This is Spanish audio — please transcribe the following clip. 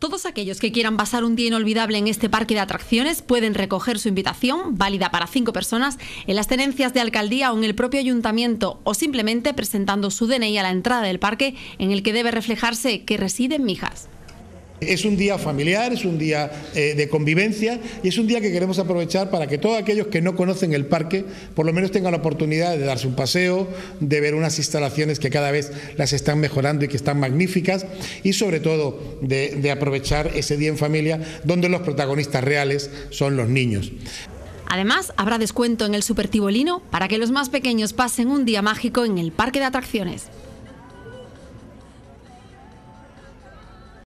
Todos aquellos que quieran pasar un día inolvidable en este parque de atracciones pueden recoger su invitación, válida para cinco personas, en las tenencias de alcaldía o en el propio ayuntamiento, o simplemente presentando su DNI a la entrada del parque en el que debe reflejarse que reside en Mijas. Es un día familiar, es un día eh, de convivencia y es un día que queremos aprovechar para que todos aquellos que no conocen el parque por lo menos tengan la oportunidad de darse un paseo, de ver unas instalaciones que cada vez las están mejorando y que están magníficas y sobre todo de, de aprovechar ese día en familia donde los protagonistas reales son los niños. Además, habrá descuento en el Supertibolino para que los más pequeños pasen un día mágico en el parque de atracciones.